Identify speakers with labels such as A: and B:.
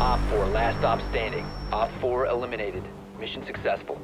A: Op 4, last op standing. Op 4 eliminated. Mission successful.